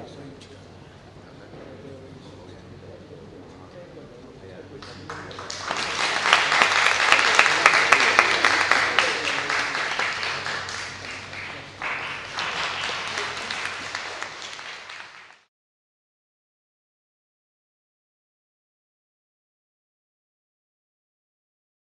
Gracias.